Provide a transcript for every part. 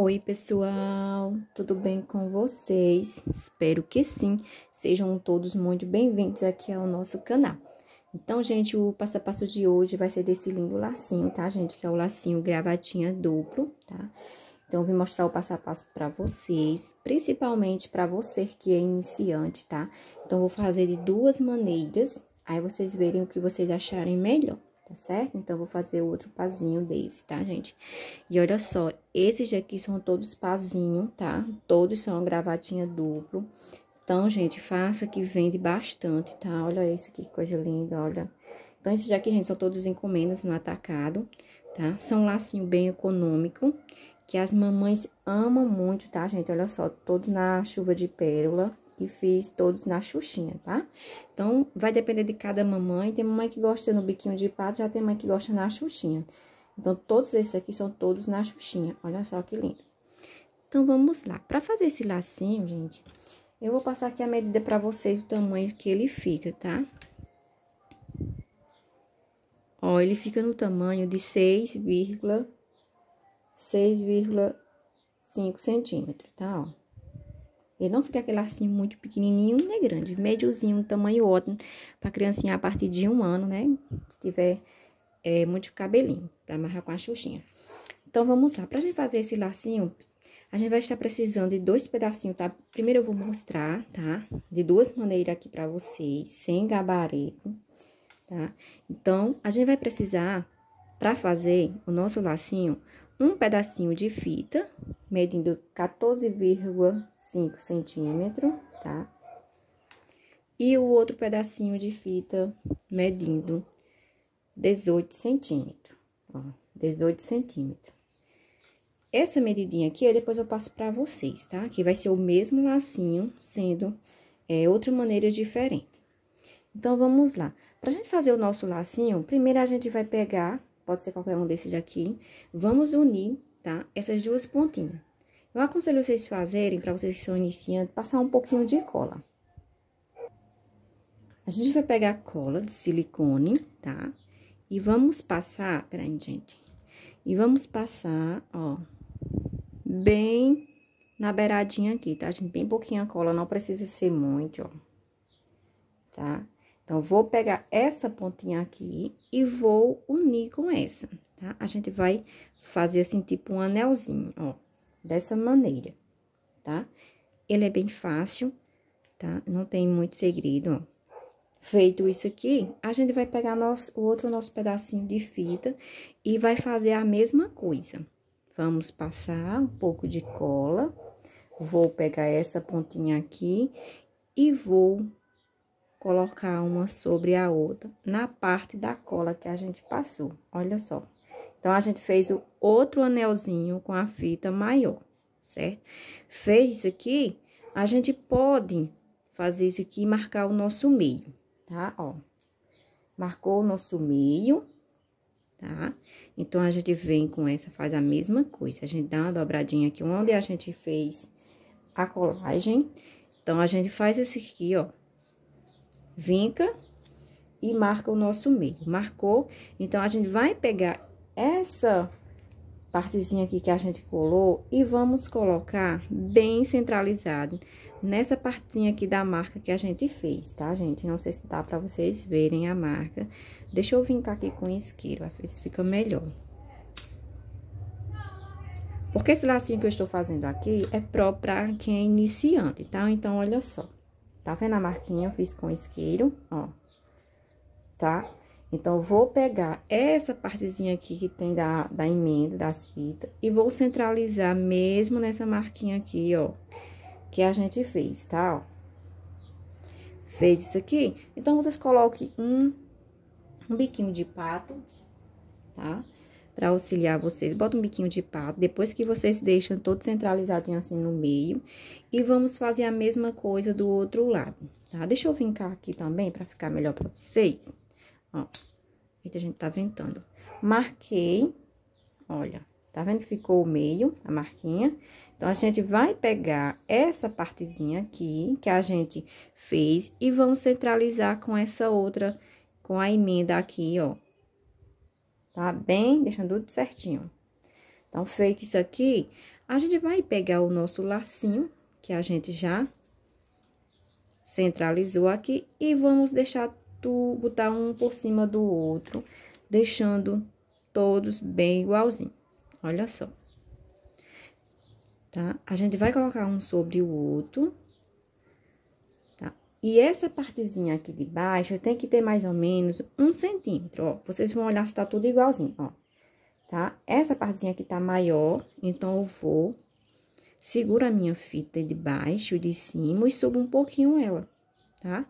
Oi, pessoal, tudo bem com vocês? Espero que sim. Sejam todos muito bem-vindos aqui ao nosso canal. Então, gente, o passo a passo de hoje vai ser desse lindo lacinho, tá, gente? Que é o lacinho gravatinha duplo, tá? Então, eu vim mostrar o passo a passo para vocês, principalmente para você que é iniciante, tá? Então, vou fazer de duas maneiras, aí vocês verem o que vocês acharem melhor tá certo? Então, vou fazer outro pazinho desse, tá, gente? E olha só, esses daqui são todos pazinho, tá? Todos são gravatinha duplo. Então, gente, faça que vende bastante, tá? Olha esse aqui, que coisa linda, olha. Então, esses daqui, gente, são todos encomendas no atacado, tá? São lacinho bem econômico, que as mamães amam muito, tá, gente? Olha só, todo na chuva de pérola, e fiz todos na xuxinha, tá? Então, vai depender de cada mamãe. Tem mamãe que gosta no biquinho de pato, já tem mãe que gosta na xuxinha. Então, todos esses aqui são todos na xuxinha. Olha só que lindo. Então, vamos lá. Pra fazer esse lacinho, gente, eu vou passar aqui a medida pra vocês, o tamanho que ele fica, tá? Ó, ele fica no tamanho de 6,6,5 centímetros, tá? Ó. Ele não fica aquele lacinho muito pequenininho nem grande, médiozinho, tamanho ótimo para criancinha a partir de um ano, né? Se tiver é, muito cabelinho, para amarrar com a xuxinha. Então, vamos lá. Pra gente fazer esse lacinho, a gente vai estar precisando de dois pedacinhos, tá? Primeiro eu vou mostrar, tá? De duas maneiras aqui para vocês, sem gabarito, tá? Então, a gente vai precisar, para fazer o nosso lacinho, um pedacinho de fita, medindo 14,5 centímetros, tá? E o outro pedacinho de fita medindo 18 centímetros, ó, 18 centímetros. Essa medidinha aqui, depois eu passo pra vocês, tá? Que vai ser o mesmo lacinho, sendo é, outra maneira diferente. Então, vamos lá. Pra gente fazer o nosso lacinho, primeiro a gente vai pegar pode ser qualquer um desses aqui. Vamos unir, tá? Essas duas pontinhas. Eu aconselho vocês fazerem, para vocês que são iniciantes, passar um pouquinho de cola. A gente vai pegar cola de silicone, tá? E vamos passar, peraí, gente. E vamos passar, ó, bem na beiradinha aqui, tá, gente? Bem pouquinho a cola, não precisa ser muito, ó. Tá? Então, vou pegar essa pontinha aqui e vou unir com essa, tá? A gente vai fazer assim, tipo um anelzinho, ó, dessa maneira, tá? Ele é bem fácil, tá? Não tem muito segredo, ó. Feito isso aqui, a gente vai pegar nosso, o outro nosso pedacinho de fita e vai fazer a mesma coisa. Vamos passar um pouco de cola, vou pegar essa pontinha aqui e vou colocar uma sobre a outra na parte da cola que a gente passou. Olha só. Então, a gente fez o outro anelzinho com a fita maior, certo? Fez isso aqui, a gente pode fazer isso aqui e marcar o nosso meio, tá? Ó, marcou o nosso meio, tá? Então, a gente vem com essa, faz a mesma coisa. A gente dá uma dobradinha aqui onde a gente fez a colagem. Então, a gente faz esse aqui, ó, vinca e marca o nosso meio. Marcou, então, a gente vai pegar essa partezinha aqui que a gente colou e vamos colocar bem centralizado nessa partinha aqui da marca que a gente fez, tá, gente? Não sei se dá pra vocês verem a marca. Deixa eu vincar aqui com isqueiro, vai se fica melhor. Porque esse lacinho que eu estou fazendo aqui é próprio para quem é iniciante, tá? Então, olha só. Tá vendo a marquinha? Eu fiz com isqueiro, ó. Tá? Então, eu vou pegar essa partezinha aqui que tem da, da emenda, das fitas, e vou centralizar mesmo nessa marquinha aqui, ó, que a gente fez, tá? Ó. Fez isso aqui? Então, vocês coloquem um, um biquinho de pato, tá? Para auxiliar vocês. Bota um biquinho de pato, depois que vocês deixam todo centralizadinho assim no meio. E vamos fazer a mesma coisa do outro lado, tá? Deixa eu vincar aqui também, para ficar melhor para vocês. Ó, a gente tá ventando. Marquei, olha, tá vendo que ficou o meio, a marquinha? Então, a gente vai pegar essa partezinha aqui, que a gente fez, e vamos centralizar com essa outra, com a emenda aqui, ó tá? Bem, deixando tudo certinho. Então, feito isso aqui, A gente vai pegar o nosso lacinho, que a gente já centralizou aqui, e vamos deixar tu, botar um por cima do outro, deixando todos bem igualzinho. Olha só. Tá? A gente vai colocar um sobre o outro. E essa partezinha aqui de baixo tem que ter mais ou menos um centímetro, ó. Vocês vão olhar se tá tudo igualzinho, ó. Tá? Essa partezinha aqui tá maior, então eu vou... Seguro a minha fita de baixo e de cima e subo um pouquinho ela, tá?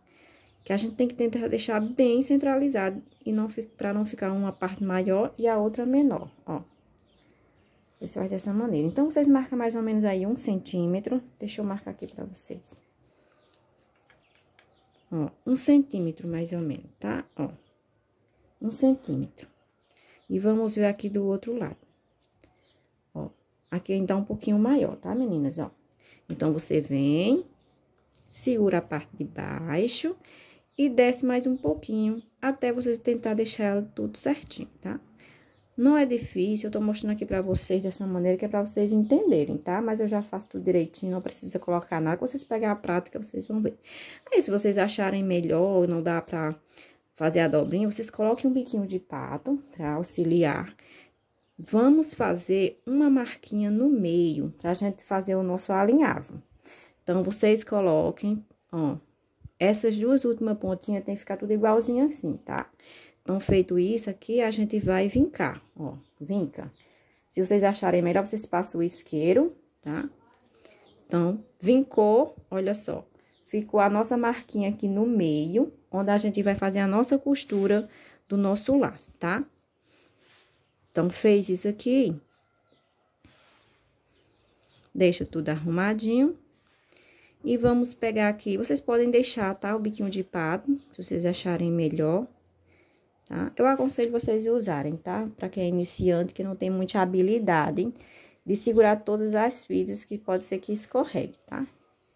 Que a gente tem que tentar deixar bem centralizado e não para não ficar uma parte maior e a outra menor, ó. Esse vai dessa maneira. Então, vocês marcam mais ou menos aí um centímetro. Deixa eu marcar aqui pra vocês. Ó, um centímetro mais ou menos, tá? Ó, um centímetro. E vamos ver aqui do outro lado. Ó, aqui ainda um pouquinho maior, tá, meninas? Ó, então, você vem, segura a parte de baixo e desce mais um pouquinho, até vocês tentar deixar ela tudo certinho, tá? Não é difícil, eu tô mostrando aqui pra vocês dessa maneira, que é pra vocês entenderem, tá? Mas eu já faço tudo direitinho, não precisa colocar nada. Quando vocês pegarem a prática, vocês vão ver. Aí, se vocês acharem melhor, não dá pra fazer a dobrinha, vocês coloquem um biquinho de pato pra auxiliar. Vamos fazer uma marquinha no meio, pra gente fazer o nosso alinhavo. Então, vocês coloquem, ó, essas duas últimas pontinhas tem que ficar tudo igualzinho assim, tá? Tá? Então, feito isso aqui, a gente vai vincar, ó, vinca. Se vocês acharem melhor, vocês passam o isqueiro, tá? Então, vincou, olha só. Ficou a nossa marquinha aqui no meio, onde a gente vai fazer a nossa costura do nosso laço, tá? Então, fez isso aqui. Deixa tudo arrumadinho. E vamos pegar aqui, vocês podem deixar, tá? O biquinho de pato, se vocês acharem melhor tá? Eu aconselho vocês usarem, tá? Para quem é iniciante, que não tem muita habilidade de segurar todas as fitas, que pode ser que escorregue, tá?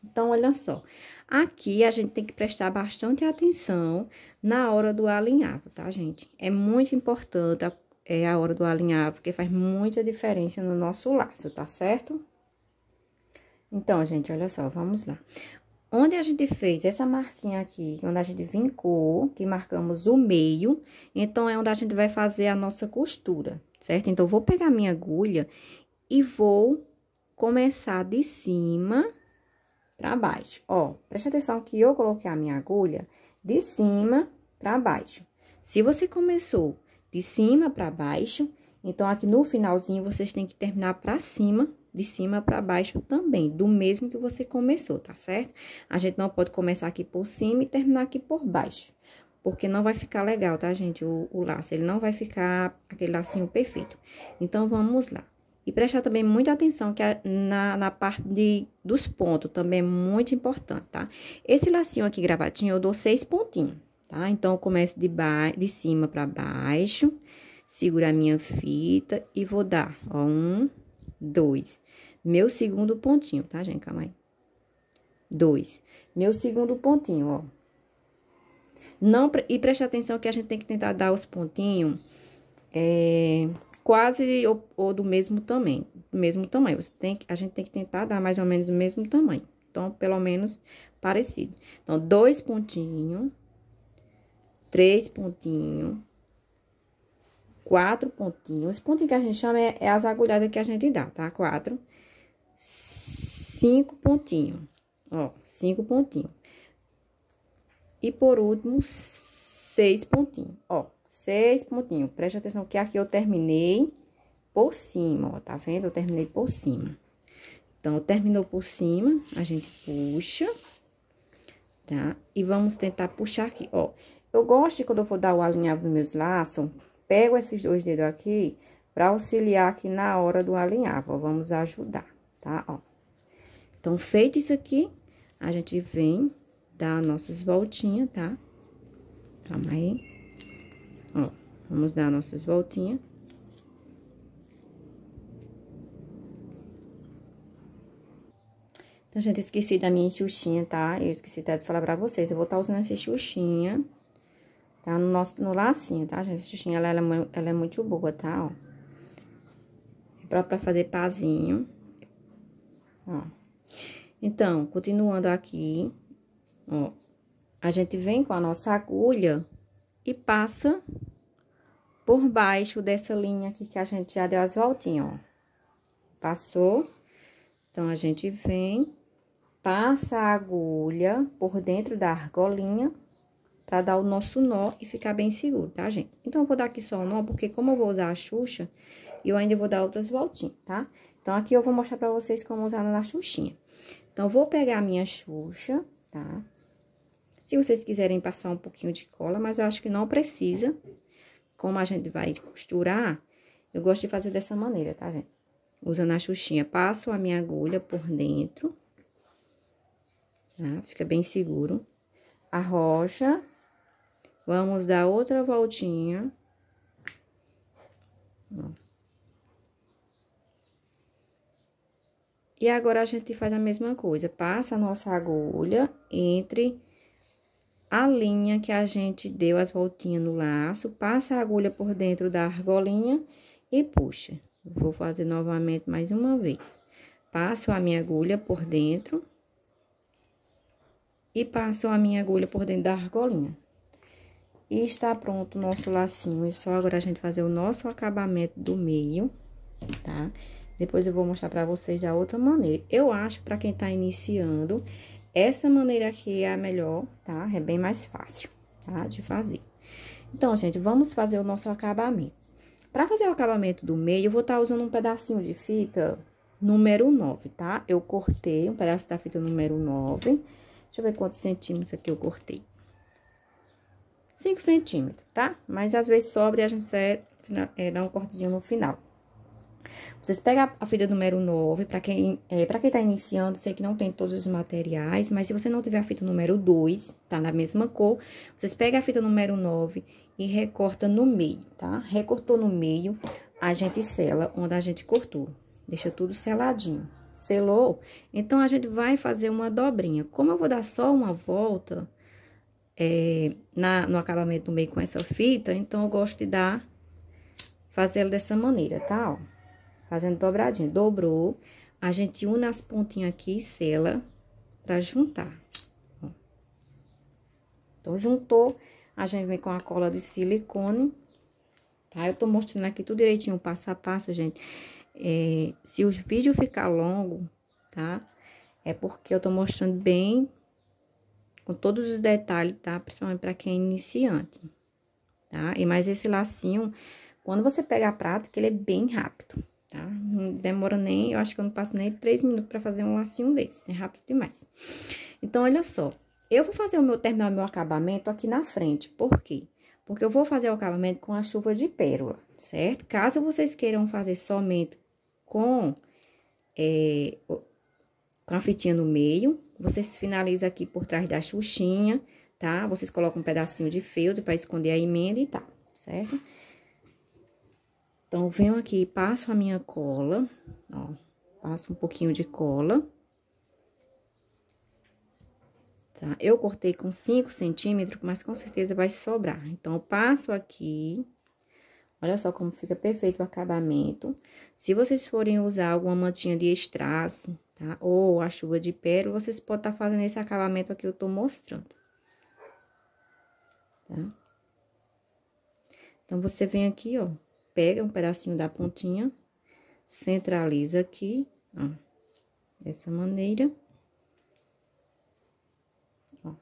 Então, olha só. Aqui, a gente tem que prestar bastante atenção na hora do alinhavo, tá, gente? É muito importante a, é a hora do alinhavo, porque faz muita diferença no nosso laço, tá certo? Então, gente, olha só, vamos lá. Onde a gente fez essa marquinha aqui, onde a gente vincou, que marcamos o meio, então, é onde a gente vai fazer a nossa costura, certo? Então, vou pegar minha agulha e vou começar de cima pra baixo. Ó, preste atenção que eu coloquei a minha agulha de cima pra baixo. Se você começou de cima pra baixo, então, aqui no finalzinho, vocês têm que terminar pra cima de cima para baixo também, do mesmo que você começou, tá certo? A gente não pode começar aqui por cima e terminar aqui por baixo, porque não vai ficar legal, tá, gente? O, o laço, ele não vai ficar aquele lacinho perfeito. Então, vamos lá. E prestar também muita atenção que a, na, na parte de, dos pontos, também é muito importante, tá? Esse lacinho aqui gravadinho, eu dou seis pontinhos, tá? Então, eu começo de, ba de cima para baixo, seguro a minha fita e vou dar, ó, um, dois. Meu segundo pontinho, tá, gente? Calma aí. Dois. Meu segundo pontinho, ó. Não, e preste atenção que a gente tem que tentar dar os pontinhos é, quase ou, ou, do mesmo tamanho. Mesmo tamanho. Você tem, a gente tem que tentar dar mais ou menos o mesmo tamanho. Então, pelo menos parecido. Então, dois pontinhos, três pontinhos, quatro pontinhos. Esse pontinho que a gente chama é, é as agulhadas que a gente dá, tá? Quatro, cinco pontinhos. Ó, cinco pontinhos. E por último, seis pontinhos. Ó, seis pontinhos. Preste atenção que aqui eu terminei por cima, ó, tá vendo? Eu terminei por cima. Então, terminou por cima, a gente puxa, tá? E vamos tentar puxar aqui, ó. Eu gosto de quando eu for dar o alinhavo nos meus laços, pego esses dois dedos aqui para auxiliar aqui na hora do alinhavo, ó, vamos ajudar, tá? Ó. Então, feito isso aqui, a gente vem dar nossas voltinhas, tá? Calma aí. Ó, vamos dar nossas voltinhas. Então, gente, esqueci da minha xuxinha, tá? Eu esqueci até de falar pra vocês. Eu vou estar tá usando essa xuxinha Tá no nosso, no lacinho, tá, gente? Essa xuxinha, ela, ela, ela é muito boa, tá, ó. É pra fazer pazinho. ó. Então, continuando aqui, ó, a gente vem com a nossa agulha e passa por baixo dessa linha aqui que a gente já deu as voltinhas, ó. Passou. Então, a gente vem, passa a agulha por dentro da argolinha para dar o nosso nó e ficar bem seguro, tá, gente? Então, eu vou dar aqui só o nó, porque como eu vou usar a xuxa, eu ainda vou dar outras voltinhas, tá? Então, aqui eu vou mostrar pra vocês como usar na xuxinha. Então, eu vou pegar a minha xuxa, tá? Se vocês quiserem passar um pouquinho de cola, mas eu acho que não precisa. Como a gente vai costurar, eu gosto de fazer dessa maneira, tá, gente? Usando a xuxinha, passo a minha agulha por dentro, tá? Fica bem seguro. Arrocha Vamos dar outra voltinha. E agora, a gente faz a mesma coisa. Passa a nossa agulha entre a linha que a gente deu as voltinhas no laço. Passa a agulha por dentro da argolinha e puxa. Vou fazer novamente mais uma vez. Passo a minha agulha por dentro. E passo a minha agulha por dentro da argolinha. E está pronto o nosso lacinho. É só agora a gente fazer o nosso acabamento do meio, tá? Depois eu vou mostrar pra vocês da outra maneira. Eu acho, pra quem tá iniciando, essa maneira aqui é a melhor, tá? É bem mais fácil, tá? De fazer. Então, gente, vamos fazer o nosso acabamento. Pra fazer o acabamento do meio, eu vou estar tá usando um pedacinho de fita número 9, tá? Eu cortei um pedaço da fita número 9. Deixa eu ver quantos centímetros aqui eu cortei. 5 centímetros, tá? Mas às vezes sobra e a gente é, é, dá um cortezinho no final. Vocês pegam a fita número 9, para quem, é, pra quem tá iniciando, sei que não tem todos os materiais, mas se você não tiver a fita número 2, tá na mesma cor, vocês pegam a fita número 9 e recorta no meio, tá? Recortou no meio, a gente sela onde a gente cortou. Deixa tudo seladinho. Selou? Então, a gente vai fazer uma dobrinha. Como eu vou dar só uma volta, é, na, no acabamento do meio com essa fita, então eu gosto de dar, fazer dessa maneira, tá? Ó, fazendo dobradinha. Dobrou, a gente une as pontinhas aqui e sela pra juntar. Ó. Então, juntou, a gente vem com a cola de silicone, tá? Eu tô mostrando aqui tudo direitinho, passo a passo, gente. É, se o vídeo ficar longo, tá? É porque eu tô mostrando bem com todos os detalhes, tá? Principalmente para quem é iniciante, tá? E mais esse lacinho, quando você pega a prática, ele é bem rápido, tá? Não demora nem, eu acho que eu não passo nem três minutos para fazer um lacinho desse, é rápido demais. Então, olha só, eu vou fazer o meu, terminar o meu acabamento aqui na frente, por quê? Porque eu vou fazer o acabamento com a chuva de pérola, certo? Caso vocês queiram fazer somente com, é, com a fitinha no meio, vocês finalizam aqui por trás da xuxinha, tá? Vocês colocam um pedacinho de feltro para esconder a emenda e tal, certo? Então, venho aqui, passo a minha cola, ó, passo um pouquinho de cola. Tá? Eu cortei com 5 centímetros, mas com certeza vai sobrar. Então, eu passo aqui, olha só como fica perfeito o acabamento. Se vocês forem usar alguma mantinha de strass, tá? Ou a chuva de pérola, vocês podem estar tá fazendo esse acabamento aqui eu tô mostrando. Tá? Então, você vem aqui, ó, pega um pedacinho da pontinha, centraliza aqui, ó, dessa maneira. Ó.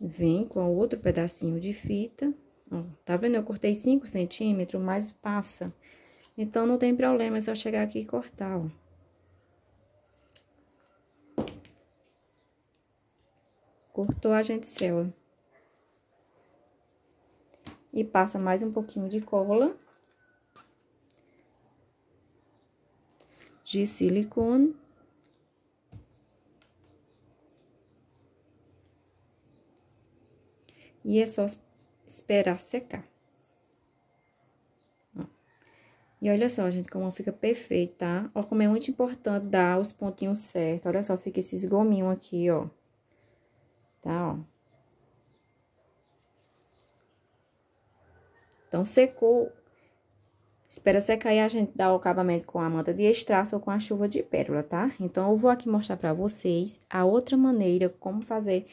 Vem com outro pedacinho de fita, ó, tá vendo? Eu cortei 5 centímetros, mas passa então, não tem problema, é só chegar aqui e cortar, ó. Cortou, a gente sela. E passa mais um pouquinho de cola. De silicone. E é só esperar secar. E olha só, gente, como fica perfeito, tá? Ó, como é muito importante dar os pontinhos certos. Olha só, fica esses gominhos aqui, ó. Tá, ó. Então, secou. Espera secar e a gente dá o acabamento com a manta de estraço ou com a chuva de pérola, tá? Então, eu vou aqui mostrar pra vocês a outra maneira como fazer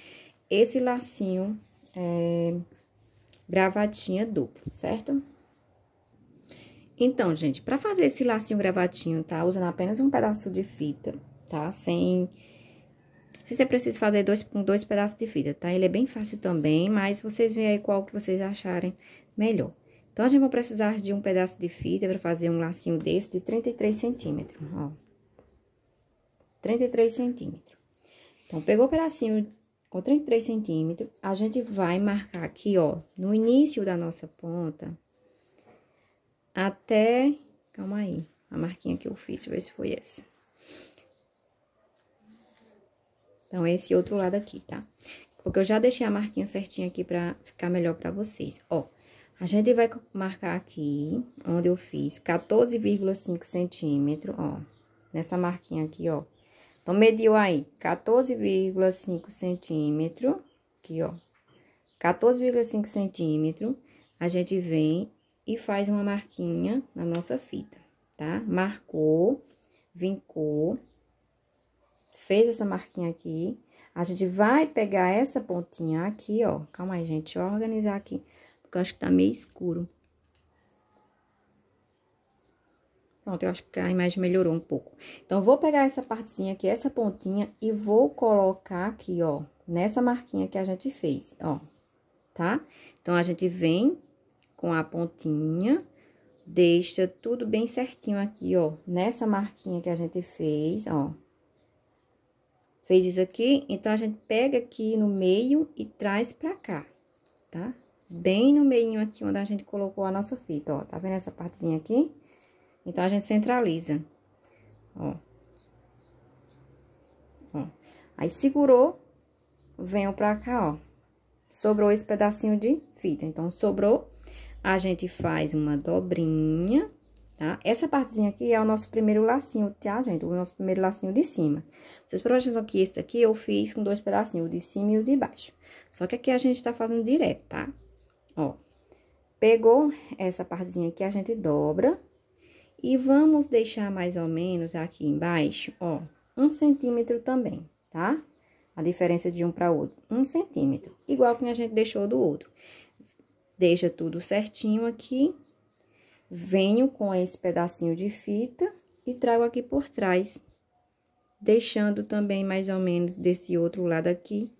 esse lacinho é, gravatinha duplo, certo? Então, gente, pra fazer esse lacinho gravatinho, tá? Usando apenas um pedaço de fita, tá? Sem... Se você precisa fazer dois, com dois pedaços de fita, tá? Ele é bem fácil também, mas vocês veem aí qual que vocês acharem melhor. Então, a gente vai precisar de um pedaço de fita para fazer um lacinho desse de 33 centímetros, ó. 33 centímetros. Então, pegou o pedacinho com 33 centímetros, a gente vai marcar aqui, ó, no início da nossa ponta, até... Calma aí, a marquinha que eu fiz, deixa eu ver se foi essa. Então, esse outro lado aqui, tá? Porque eu já deixei a marquinha certinha aqui pra ficar melhor pra vocês. Ó, a gente vai marcar aqui, onde eu fiz 14,5 centímetros, ó. Nessa marquinha aqui, ó. Então, mediu aí 14,5 centímetros, aqui, ó. 14,5 centímetros, a gente vem e faz uma marquinha na nossa fita, tá? Marcou, vincou, fez essa marquinha aqui. A gente vai pegar essa pontinha aqui, ó. Calma aí, gente, deixa eu organizar aqui, porque eu acho que tá meio escuro. Pronto, eu acho que a imagem melhorou um pouco. Então, vou pegar essa partezinha aqui, essa pontinha, e vou colocar aqui, ó, nessa marquinha que a gente fez, ó, tá? Então, a gente vem com a pontinha, deixa tudo bem certinho aqui, ó, nessa marquinha que a gente fez, ó. Fez isso aqui, então, a gente pega aqui no meio e traz pra cá, tá? Bem no meio aqui onde a gente colocou a nossa fita, ó. Tá vendo essa partezinha aqui? Então, a gente centraliza, ó. Ó. Aí, segurou, venho pra cá, ó. Sobrou esse pedacinho de fita. Então, sobrou, a gente faz uma dobrinha, tá? Essa partezinha aqui é o nosso primeiro lacinho, tá, gente? O nosso primeiro lacinho de cima. Vocês atenção que esse daqui eu fiz com dois pedacinhos, o de cima e o de baixo. Só que aqui a gente tá fazendo direto, tá? Ó, pegou essa partezinha aqui, a gente dobra. E vamos deixar mais ou menos aqui embaixo, ó, um centímetro também, tá? A diferença de um para outro, um centímetro. Igual que a gente deixou do outro. Deixa tudo certinho aqui. Venho com esse pedacinho de fita e trago aqui por trás. Deixando também mais ou menos desse outro lado aqui,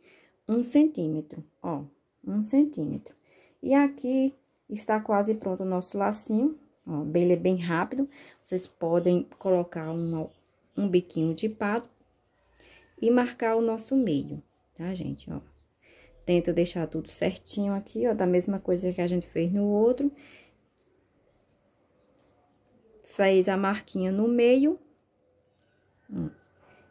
um centímetro, ó, um centímetro. E aqui está quase pronto o nosso lacinho, ó, ele é bem rápido. Vocês podem colocar um, um biquinho de pato e marcar o nosso meio, tá, gente, ó. Tenta deixar tudo certinho aqui, ó, da mesma coisa que a gente fez no outro. Fez a marquinha no meio. Hum.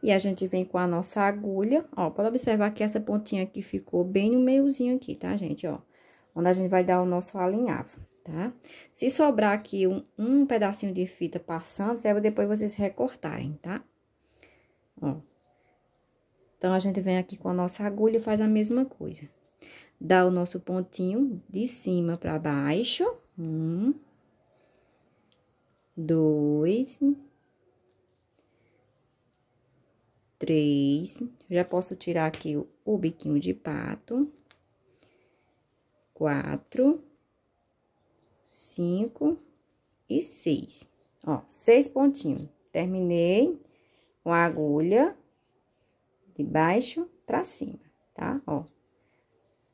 E a gente vem com a nossa agulha, ó, pode observar que essa pontinha aqui ficou bem no meiozinho aqui, tá, gente, ó. Onde a gente vai dar o nosso alinhavo, tá? Se sobrar aqui um, um pedacinho de fita passando, serve depois vocês recortarem, tá? Ó. Então, a gente vem aqui com a nossa agulha e faz a mesma coisa. Dá o nosso pontinho de cima para baixo. Um. Dois. Três. Já posso tirar aqui o, o biquinho de pato. Quatro. Cinco. E seis. Ó, seis pontinhos. Terminei com a agulha de baixo para cima, tá? Ó.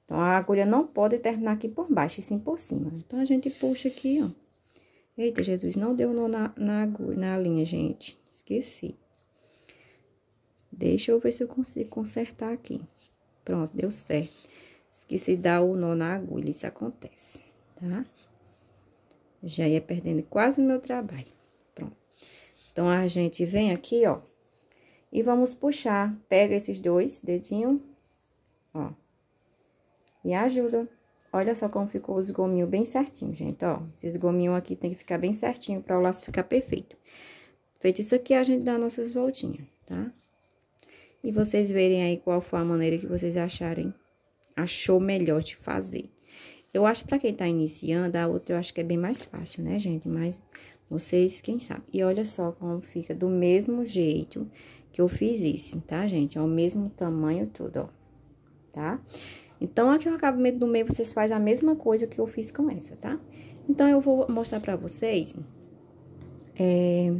Então, a agulha não pode terminar aqui por baixo, e sim por cima. Então, a gente puxa aqui, ó. Eita, Jesus, não deu nó na, na agulha, na linha, gente. Esqueci. Deixa eu ver se eu consigo consertar aqui. Pronto, deu certo. Esqueci de dar o nó na agulha, isso acontece, tá? Já ia perdendo quase o meu trabalho. Pronto. Então, a gente vem aqui, ó. E vamos puxar. Pega esses dois dedinhos, ó. E ajuda. Olha só como ficou os gominhos bem certinho, gente, ó. Esses gominhos aqui tem que ficar bem certinho para o laço ficar perfeito. Feito isso aqui, a gente dá nossas voltinhas, tá? E vocês verem aí qual foi a maneira que vocês acharem, achou melhor de fazer. Eu acho para quem tá iniciando, a outra eu acho que é bem mais fácil, né, gente? Mas Vocês, quem sabe. E olha só como fica do mesmo jeito que eu fiz isso, tá, gente? É o mesmo tamanho tudo, ó. Tá? Então, aqui o acabamento do meio, vocês fazem a mesma coisa que eu fiz com essa, tá? Então, eu vou mostrar pra vocês... É...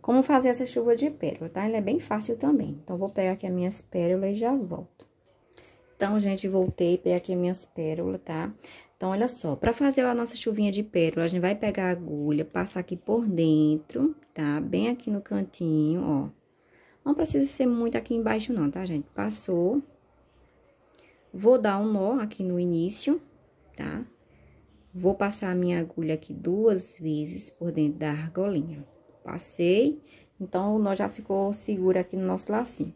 Como fazer essa chuva de pérola, tá? Ela é bem fácil também. Então, vou pegar aqui as minhas pérolas e já volto. Então, gente, voltei, peguei aqui as minhas pérolas, tá? Então, olha só, pra fazer a nossa chuvinha de pérola, a gente vai pegar a agulha, passar aqui por dentro, tá? Bem aqui no cantinho, ó. Não precisa ser muito aqui embaixo não, tá, gente? Passou. Vou dar um nó aqui no início, tá? Vou passar a minha agulha aqui duas vezes por dentro da argolinha. Passei, então o nó já ficou seguro aqui no nosso lacinho.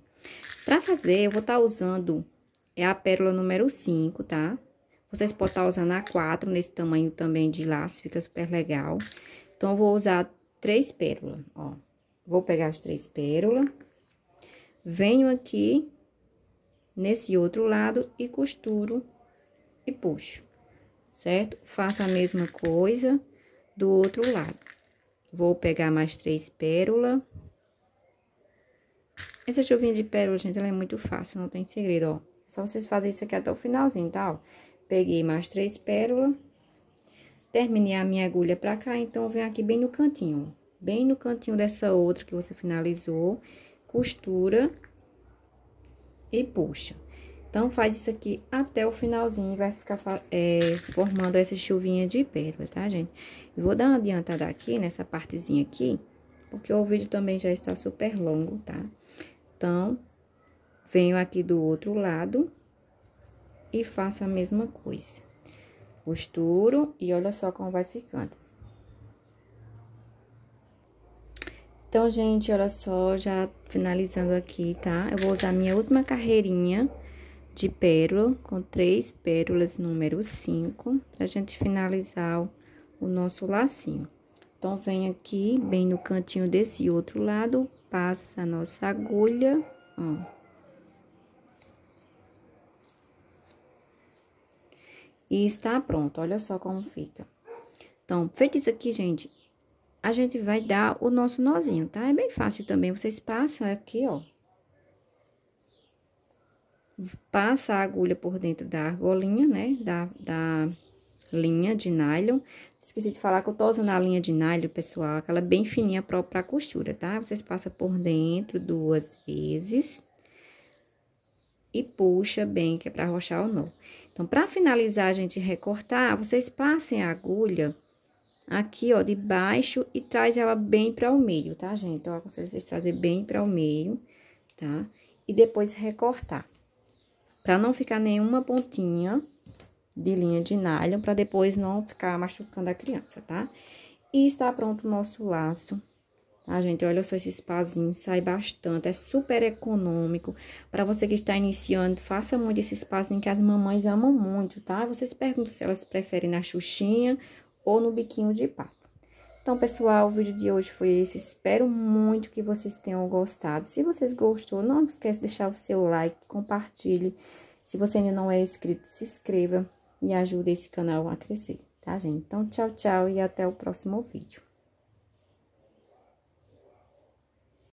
Pra fazer, eu vou estar tá usando é a pérola número 5, tá? Vocês podem estar usando a 4 nesse tamanho também de laço, fica super legal. Então, eu vou usar três pérolas, ó. Vou pegar as três pérolas. Venho aqui nesse outro lado e costuro e puxo, certo? Faço a mesma coisa do outro lado. Vou pegar mais três pérolas. Essa chuvinha de pérola, gente, ela é muito fácil, não tem segredo, ó. É só vocês fazerem isso aqui até o finalzinho, tá? Ó. Peguei mais três pérolas. Terminei a minha agulha pra cá, então, venho aqui bem no cantinho. Bem no cantinho dessa outra que você finalizou. Costura. E puxa. Então, faz isso aqui até o finalzinho e vai ficar é, formando essa chuvinha de pérola, tá, gente? Eu vou dar uma adiantada aqui, nessa partezinha aqui, porque o vídeo também já está super longo, tá? Então, venho aqui do outro lado e faço a mesma coisa. Costuro e olha só como vai ficando. Então, gente, olha só, já finalizando aqui, tá? Eu vou usar minha última carreirinha de pérola, com três pérolas número 5, pra gente finalizar o, nosso lacinho. Então, vem aqui, bem no cantinho desse outro lado, passa a nossa agulha, ó. E está pronto, olha só como fica. Então, feito isso aqui, gente, a gente vai dar o nosso nozinho, tá? É bem fácil também, vocês passam aqui, ó. Passa a agulha por dentro da argolinha, né? Da, da linha de nylon. Esqueci de falar que eu tô usando a linha de nylon, pessoal, aquela bem fininha pra, pra costura, tá? Vocês passam por dentro duas vezes e puxa bem, que é para arrochar o nó. Então, para finalizar, a gente recortar, vocês passem a agulha aqui, ó, de baixo e traz ela bem para o meio, tá, gente? Ó, vocês trazer bem para o meio, tá? E depois recortar. Para não ficar nenhuma pontinha de linha de nylon, para depois não ficar machucando a criança, tá? E está pronto o nosso laço Tá, gente? Olha só esse espazinho, sai bastante, é super econômico. Para você que está iniciando, faça muito esse espacinho que as mamães amam muito, tá? Vocês perguntam se elas preferem na xuxinha ou no biquinho de pato. Então, pessoal, o vídeo de hoje foi esse. Espero muito que vocês tenham gostado. Se vocês gostou, não esqueça de deixar o seu like, compartilhe. Se você ainda não é inscrito, se inscreva e ajude esse canal a crescer, tá, gente? Então, tchau, tchau e até o próximo vídeo.